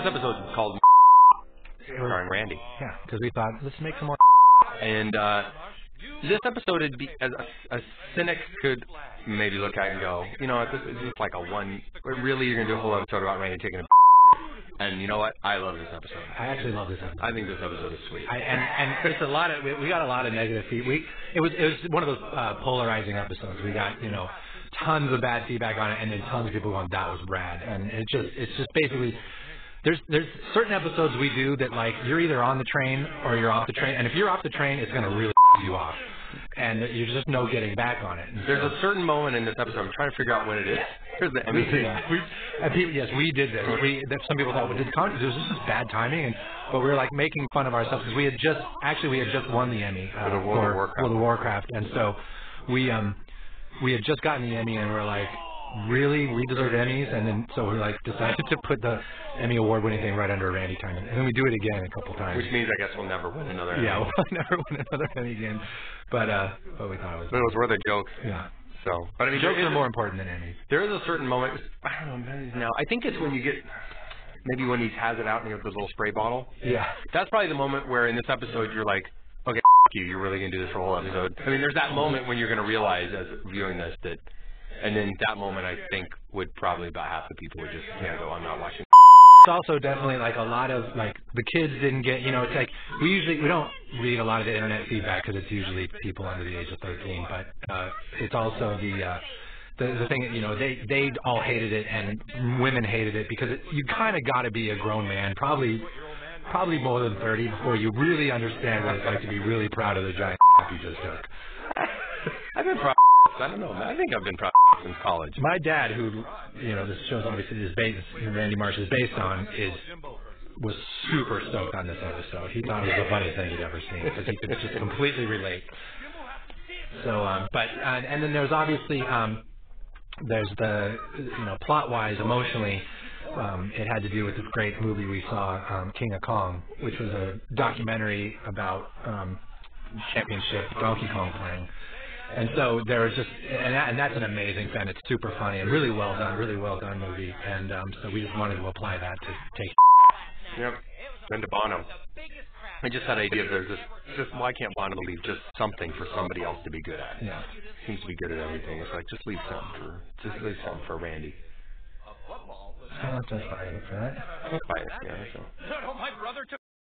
This episode is called starring Randy, Yeah, because we thought let's make some more. and uh, this episode would be as a, a cynic could maybe look at and go, you know, this is just like a one. Really, you're gonna do a whole episode about Randy taking a. And you know what? I love this episode. I actually love this episode. I think this episode is sweet. I, and and it's a lot of we, we got a lot of negative feedback. We it was it was one of those uh, polarizing episodes. We got you know tons of bad feedback on it, and then tons of people going that was rad. And it just it's just basically there's there's certain episodes we do that like you're either on the train or you're off the train, and if you're off the train, it's gonna really you off, and there's just no getting back on it. And There's so- a certain moment in this episode. I'm trying to figure out when it is. Here's the Emmy. Yeah. We, and people, yes, we did this. We, that some people thought, well, did con- this is bad timing? And but we were like making fun of ourselves because we had just actually we had just won the Emmy uh, For the World of Warcraft. World of Warcraft, and so we um we had just gotten the Emmy and we are like, really, we deserve Emmys, and then so we like decided to put the Emmy award winning thing right under Randy Timon, and then we do it again a couple times. Which means I guess we'll never win another. Emmy. yeah, we'll never win another Emmy again, but uh, but we thought it was But it was worth a joke. yeah. So, but I mean, Jokes are more important than Emmys. There is a certain moment. I don't know now. I think it's when you get maybe when he has it out and you have this little spray bottle. Yeah. That's probably the moment where in this episode you're like, okay, f- you, you're really gonna do this for a whole episode. I mean, there's that moment when you're gonna realize as viewing this that, and then that moment I think would probably about half the people would just yeah go, I'm not watching. it's also definitely like a lot of like the kids didn't get you know it's like we usually we don't read a lot of the internet feedback because it's usually people under the age of 13 but uh it's also the uh the, the thing you know they they all hated it and women hated it because it, you kind of got to be a grown man probably probably more than 30 before you really understand what it's like to be really proud of the giant you just took I've been proud. I don't know. I think I've been proud since college. my dad who you know this show's obviously is based Randy Marsh is based on is was super stoked on this episode. He thought it was the funniest thing he'd ever seen because he could just completely relate. So, um, but uh, and then there's obviously um, there's the you know plot wise emotionally. Um, it had to do with this great movie we saw, um, King of Kong, which was a documentary about um, championship Donkey Kong playing. And so there was just, and, that, and that's an amazing fan. It's super funny and really well done, really well done movie. And um, so we just wanted to apply that to take. Yep. Then to Bono. I just had an idea of there's this, just why can't Bono leave just something for somebody else to be good at? Yeah. Seems to be good at everything. It's like just leave something for just leave something for Randy. I don't have to fight for that. Fine, yeah, so. my brother took